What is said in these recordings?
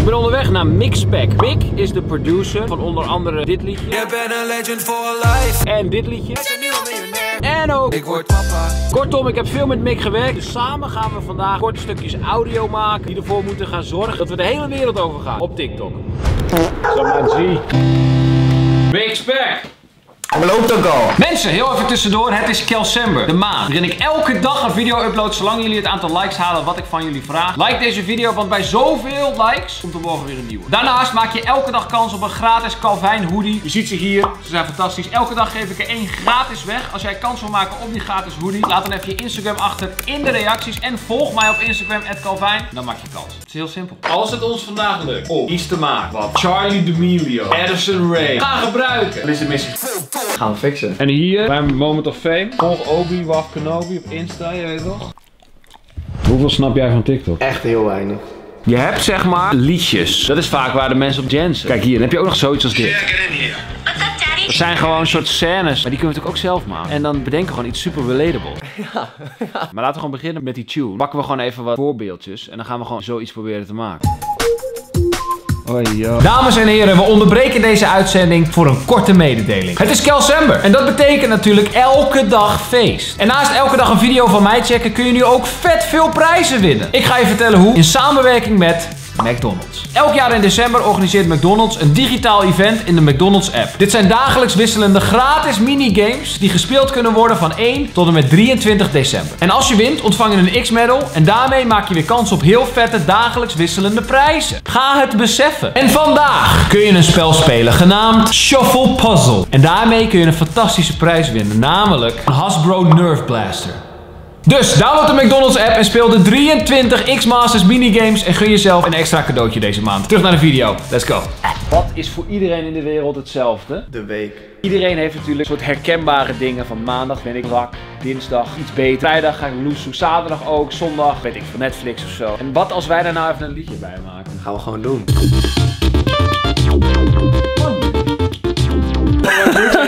Ik ben onderweg naar Mixpack. Mick is de producer van onder andere dit liedje. Je bent een legend for life. En dit liedje. En ook. Ik word papa. Kortom, ik heb veel met Mick gewerkt. Dus samen gaan we vandaag korte stukjes audio maken. Die ervoor moeten gaan zorgen dat we de hele wereld over gaan. Op TikTok. Samaji. Mixpack. Loopt ook al. Mensen, heel even tussendoor. Het is Kelsember, de maand. Waarin ik elke dag een video upload, zolang jullie het aantal likes halen wat ik van jullie vraag. Like deze video, want bij zoveel likes komt er morgen weer een nieuwe. Daarnaast maak je elke dag kans op een gratis Calvin hoodie. Je ziet ze hier, ze zijn fantastisch. Elke dag geef ik er één gratis weg. Als jij kans wil maken op die gratis hoodie, laat dan even je Instagram achter in de reacties. En volg mij op Instagram, Calvin. Dan maak je kans. Het is heel simpel. Als het ons vandaag lukt om iets te maken wat Charlie D'Amelio, Addison Ray gaan gebruiken, dan is de missie Gaan we fixen. en hier, bij Moment of Fame, volg Obi Waf Kenobi op Insta, je weet toch? Hoeveel snap jij van TikTok? Echt heel weinig. Je hebt zeg maar liedjes. Dat is vaak waar de mensen op dansen. Kijk hier, dan heb je ook nog zoiets als dit. Dat zijn gewoon een soort scènes, maar die kunnen we natuurlijk ook zelf maken. En dan bedenken we gewoon iets super relatable. Ja, Maar laten we gewoon beginnen met die tune. Pakken we gewoon even wat voorbeeldjes en dan gaan we gewoon zoiets proberen te maken. Dames en heren, we onderbreken deze uitzending voor een korte mededeling. Het is Kelsember en dat betekent natuurlijk elke dag feest. En naast elke dag een video van mij checken kun je nu ook vet veel prijzen winnen. Ik ga je vertellen hoe in samenwerking met McDonald's. Elk jaar in december organiseert McDonald's een digitaal event in de McDonald's app. Dit zijn dagelijks wisselende gratis minigames die gespeeld kunnen worden van 1 tot en met 23 december. En als je wint ontvang je een X-medal en daarmee maak je weer kans op heel vette dagelijks wisselende prijzen. Ga het beseffen. En vandaag kun je een spel spelen genaamd Shuffle Puzzle. En daarmee kun je een fantastische prijs winnen, namelijk een Hasbro Nerve Blaster. Dus download de McDonald's app en speel de 23 X-Masters minigames en gun jezelf een extra cadeautje deze maand. Terug naar de video. Let's go. Wat is voor iedereen in de wereld hetzelfde? De week. Iedereen heeft natuurlijk een soort herkenbare dingen van maandag ben ik wak, dinsdag iets beter, vrijdag ga ik loesoe, zaterdag ook, zondag weet ik van Netflix of zo. En wat als wij daar nou even een liedje bij maken? Gaan we gewoon doen.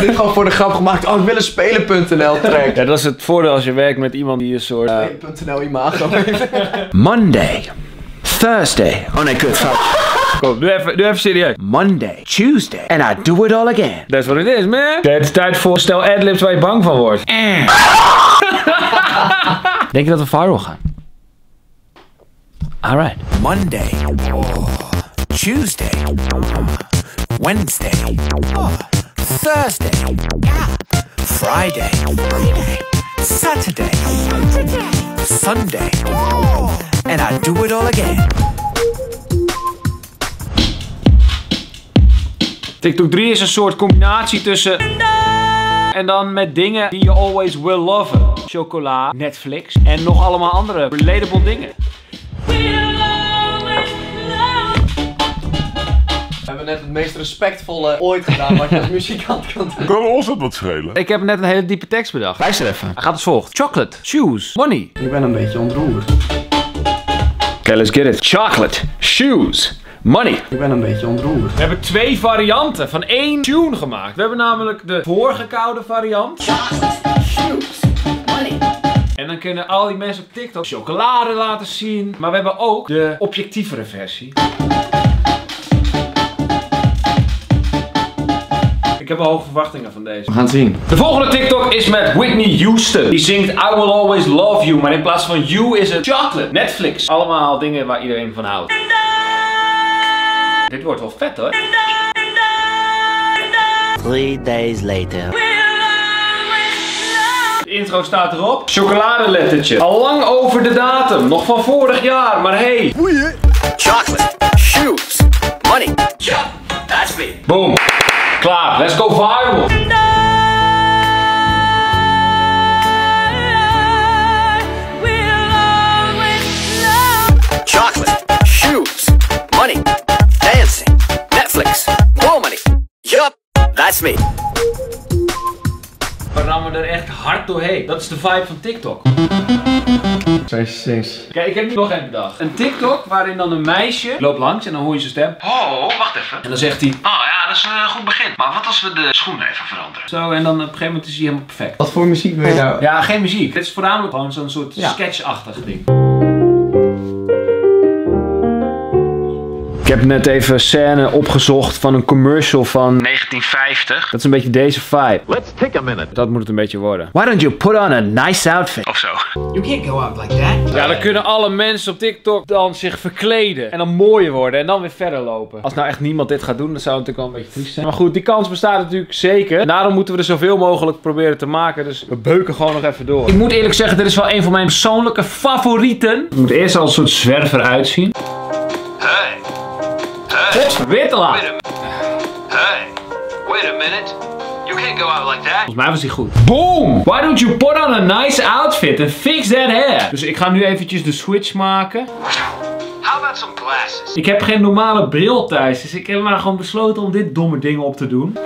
Dit gewoon voor de grap gemaakt. Oh, ik wil een spelen.nl track. Ja, dat is het voordeel als je werkt met iemand die een soort... Spelen.nl imago. Monday, Thursday. Oh nee, kut, fout. Kom, doe even, doe even serieus. Monday, Tuesday, and I do it all again. That's what it is, man. Het is tijd voor stel adlibs waar je bang van wordt. Denk je dat we viral gaan? Alright. Monday. Oh. Tuesday. Wednesday. Thursday. Friday. Saturday. Sunday. And I do it all again. TikTok 3 is een soort combinatie tussen... En dan met dingen die je always will loven. Chocola, Netflix en nog allemaal andere relatable dingen. Net het meest respectvolle ooit gedaan wat je als muzikant kan doen. Kan ons dat wat schelen? Ik heb net een hele diepe tekst bedacht. Luister even. Hij gaat als volgt. Chocolate, shoes, money. Ik ben een beetje ontroerd. Oké, let's get it. Chocolate, shoes, money. Ik ben een beetje ontroerd. We hebben twee varianten van één tune gemaakt. We hebben namelijk de voorgekoude variant. En dan kunnen al die mensen op TikTok chocolade laten zien. Maar we hebben ook de objectievere versie. Ik heb wel hoge verwachtingen van deze. We gaan het zien. De volgende TikTok is met Whitney Houston. Die zingt I Will Always Love You. Maar in plaats van you is het chocolate. Netflix. Allemaal dingen waar iedereen van houdt. Dit wordt wel vet hoor. Three days later. De intro staat erop. Chocoladelettertje. Al lang over de datum. Nog van vorig jaar. Maar hey. Chocolate. Shoes. Money. Ja, that's me. Boom. Klaar. Let's go viral. Chocolate. Shoes. Money. Dancing. Netflix. More money. Yup. That's me. We rammen er echt hard doorheen. Dat is de vibe van TikTok. Zijn sinds. Kijk, ik heb nu nog één bedacht. Een TikTok waarin dan een meisje loopt langs en dan hoor je zijn stem. Oh, wacht even. En dan zegt hij. Oh ja, dat is een goed begin. Maar wat als we de schoenen even veranderen? Zo, en dan op een gegeven moment is hij helemaal perfect. Wat voor muziek wil je nou? Ja, geen muziek. Dit is voornamelijk gewoon zo'n soort Ja. sketchachtig ding. Ik heb net even een scène opgezocht van een commercial van 1950. Dat is een beetje deze vibe. Let's take a minute. Dat moet het een beetje worden. Why don't you put on a nice outfit? Of zo. You can't go out like that. Ja, dan kunnen alle mensen op TikTok dan zich verkleden. En dan mooier worden. En dan weer verder lopen. Als nou echt niemand dit gaat doen, dan zou het natuurlijk wel een beetje triest zijn. Maar goed, die kans bestaat natuurlijk zeker. En daarom moeten we er zoveel mogelijk proberen te maken. Dus we beuken gewoon nog even door. Ik moet eerlijk zeggen, dit is wel een van mijn persoonlijke favorieten. Het moet eerst als een soort zwerver uitzien. Hey, Weer te laat. hey, wait a minute. You can't go out like that. Volgens mij was die goed. Boom! Why don't you put on a nice outfit and fix that hair? Dus ik ga nu eventjes de switch maken. How about some glasses? Ik heb geen normale bril thuis, dus ik heb maar gewoon besloten om dit domme ding op te doen.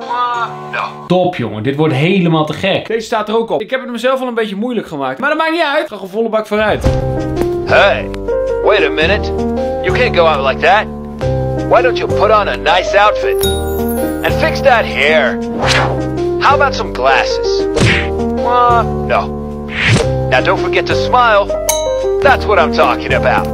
Uh, no. Top jongen, dit wordt helemaal te gek. Deze staat er ook op. Ik heb het mezelf al een beetje moeilijk gemaakt. Maar dat maakt niet uit. Ik ga gewoon volle bak vooruit. Hey, wait a minute. You can't go out like that. Why don't you put on a nice outfit and fix that hair? How about some glasses? Uh, no. Now don't forget to smile. That's what I'm talking about.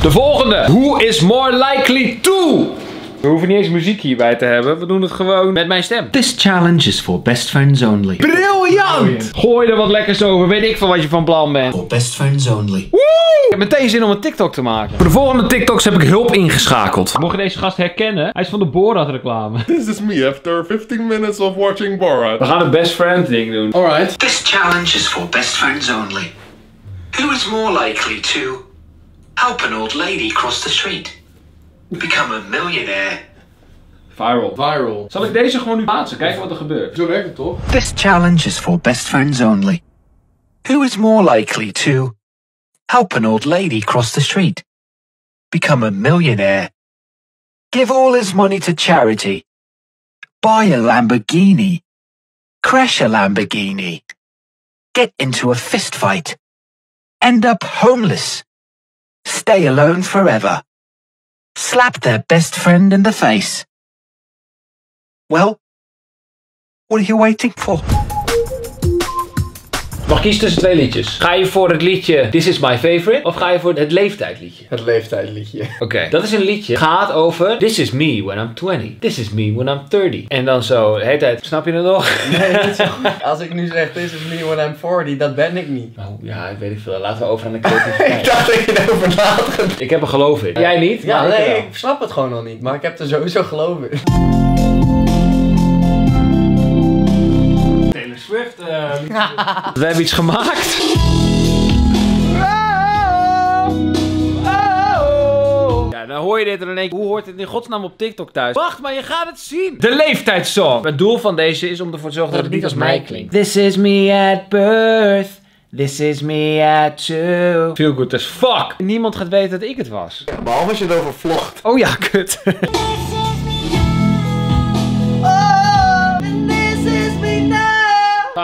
De volgende. Who is more likely to? We hoeven niet eens muziek hierbij te hebben. We doen het gewoon met mijn stem. This challenge is for best friends only. Briljant! Gooi er wat lekkers over. Weet ik van wat je van plan bent. For best friends only. Ik heb meteen zin om een TikTok te maken. Voor de volgende TikToks heb ik hulp ingeschakeld. Mocht je deze gast herkennen? Hij is van de Borat reclame. This is me after 15 minutes of watching Borat. We gaan het best friend ding doen. Alright. This challenge is for best friends only. Who is more likely to help an old lady cross the street? Become a millionaire? Viral. Viral. Zal ik deze gewoon nu plaatsen? Kijken wat er gebeurt. Zo werkt het toch? This challenge is for best friends only. Who is more likely to help an old lady cross the street? Become a millionaire? Give all his money to charity? Buy a Lamborghini? Crash a Lamborghini? Get into a fist fight? End up homeless? Stay alone forever? Slap their best friend in the face? Well, what are you waiting for? Mag kies tussen twee liedjes. Ga je voor het liedje This is my favorite? Of ga je voor het leeftijdliedje? Het leeftijdliedje. Oké, dat is een liedje. Gaat over This is me when I'm 20. This is me when I'm 30. En dan zo, de hele tijd. Snap je het nog? Nee, niet zo goed. Als ik nu zeg, this is me when I'm 40, dat ben ik niet. Oh, ja, ik weet niet veel. Laten we over aan de creativiteit. Ik dacht dat je erover na ik heb er geloof in. Jij niet? Ja, ik nee, wel. ik snap het gewoon nog niet. Maar ik heb er sowieso geloof in. Taylor Swift. We hebben iets gemaakt. Ja, dan hoor je dit en dan denk je, hoe hoort dit in godsnaam op TikTok thuis? Wacht, maar je gaat het zien. De leeftijdssong. Het doel van deze is om ervoor te zorgen dat het niet als mij klinkt. This is me at birth. This is me at two. Feel good as fuck. Niemand gaat weten dat ik het was. Behalve als je het over vlogt. Oh ja, kut.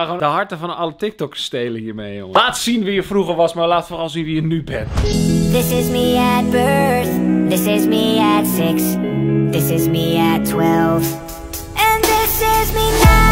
Ga gewoon de harten van alle TikToks stelen hiermee, jongen. Laat zien wie je vroeger was, maar laat vooral zien wie je nu bent. This is me at birth. This is me at six. This is me at twelve. And this is me now.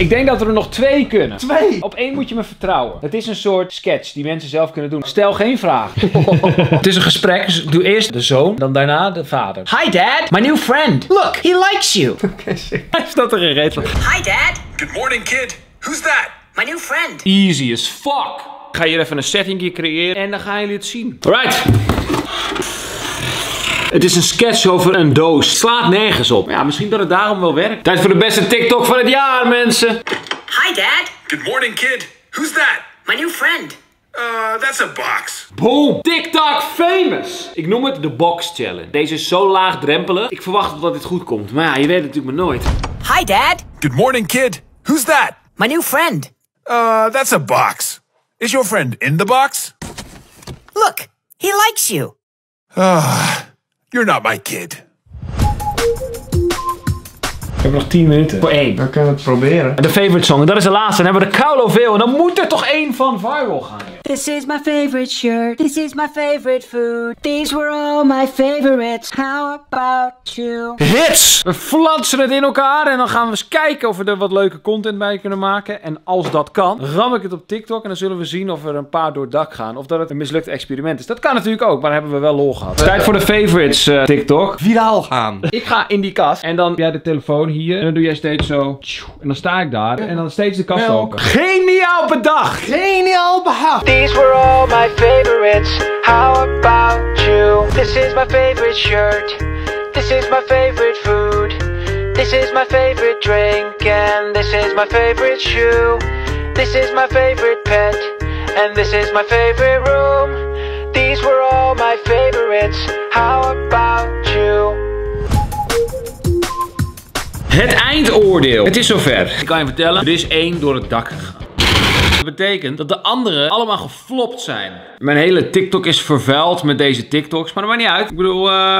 Ik denk dat we er nog twee kunnen. Twee? Op één moet je me vertrouwen. Het is een soort sketch die mensen zelf kunnen doen. Stel geen vraag. het is een gesprek. Dus doe eerst de zoon, dan daarna de vader. Hi dad, my new friend. Look, he likes you. Hij staat er geen reet van. Hi, Dad. Good morning, kid. Who's that? My new friend. Easy as fuck. Ik ga hier even een settingje creëren en dan gaan jullie het zien. Alright. Het is een sketch over een doos. Slaat nergens op. Ja, misschien dat het daarom wel werkt. Tijd voor de beste TikTok van het jaar, mensen. Hi, Dad. Good morning, kid. Who's that? My new friend. Uh, that's a box. Boom! TikTok famous! Ik noem het de box challenge. Deze is zo laagdrempelig. Ik verwacht dat dit goed komt. Maar ja, je weet het natuurlijk maar nooit. Hi, Dad. Good morning, kid. Who's that? My new friend. Uh, that's a box. Is your friend in the box? Look, he likes you. You're not my kid. Ik heb nog 10 minuten. Voor één. Dan kunnen we het proberen. De favorite song. En dat is de laatste. Dan hebben we de Kaulo veel. En dan moet er toch één van viral gaan. This is my favorite shirt. This is my favorite food. These were all my favorites. How about you? Hits! We flansen het in elkaar en dan gaan we eens kijken of we er wat leuke content bij kunnen maken. En als dat kan, ram ik het op TikTok en dan zullen we zien of er een paar door het dak gaan. Of dat het een mislukt experiment is. Dat kan natuurlijk ook, maar dan hebben we wel lol gehad. Tijd voor de favorites eh, TikTok. Viraal gaan. Ik ga in die kast en dan jij de telefoon hier. En dan doe jij steeds zo. En dan sta ik daar en dan steeds de kast open. Geniaal bedacht! Geniaal behaald. These were all my favorites. How about you? This is my favorite shirt. This is my favorite food. This is my favorite drink. And this is my favorite shoe. This is my favorite pet. And this is my favorite room. These were all my favorites. How about you? Het eindoordeel. Het is zover. Ik kan je vertellen, er is één door het dak gegaan. Dat betekent dat de anderen allemaal geflopt zijn. Mijn hele TikTok is vervuild met deze TikToks, maar dat maakt niet uit. Ik bedoel, eh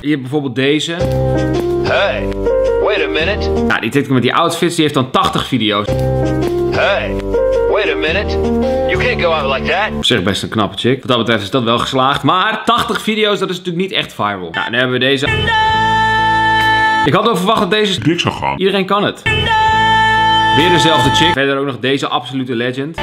je hebt bijvoorbeeld deze. Hey, wait a minute. Nou, die TikTok met die outfits, die heeft dan 80 video's. Hey, wait a minute. You can't go out like that. Op zich best een knappe chick. Wat dat betreft is dat wel geslaagd. Maar 80 video's, dat is natuurlijk niet echt viral. Nou, dan hebben we deze. Ik had al verwacht dat deze... Dik zou gaan. Iedereen kan het. Weer dezelfde chick. Verder ook nog deze absolute legend.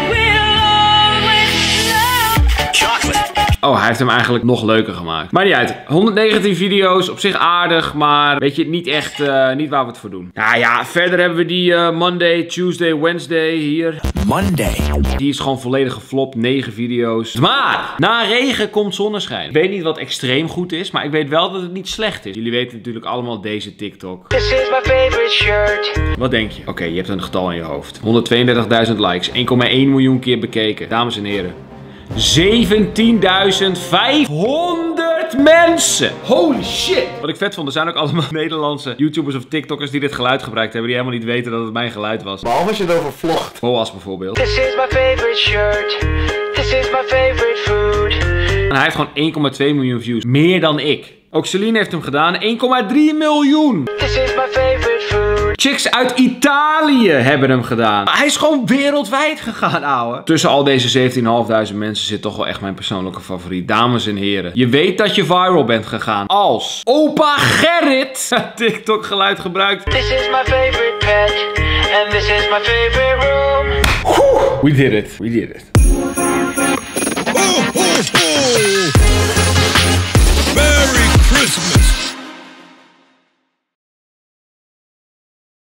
Oh, hij heeft hem eigenlijk nog leuker gemaakt. Maar niet uit. 119 video's, op zich aardig, maar weet je, niet echt, eh, niet waar we het voor doen. Nou ja, verder hebben we die eh, Monday, Tuesday, Wednesday hier. Monday. Die is gewoon volledig geflopt, 9 video's. Maar, na regen komt zonneschijn. Ik weet niet wat extreem goed is, maar ik weet wel dat het niet slecht is. Jullie weten natuurlijk allemaal deze TikTok. This is my favorite shirt. Wat denk je? Oké, je hebt een getal in je hoofd. 132.000 likes, 1,1 miljoen keer bekeken. Dames en heren. 17.500 mensen. Holy shit. Wat ik vet vond, er zijn ook allemaal Nederlandse YouTubers of TikTokers die dit geluid gebruikt hebben. Die helemaal niet weten dat het mijn geluid was. Behalve als je het over vlogt. Boas bijvoorbeeld. This is my favorite shirt. This is my favorite food. En hij heeft gewoon 1,2 miljoen views. Meer dan ik. Ook Celine heeft hem gedaan. 1,3 miljoen. This is my favorite. Chicks uit Italië hebben hem gedaan. Hij is gewoon wereldwijd gegaan, ouwe. Tussen al deze 17.500 mensen zit toch wel echt mijn persoonlijke favoriet. Dames en heren, je weet dat je viral bent gegaan als opa Gerrit TikTok geluid gebruikt. This is my favorite pet. And this is my favorite room. We did it. We did it. Merry Christmas!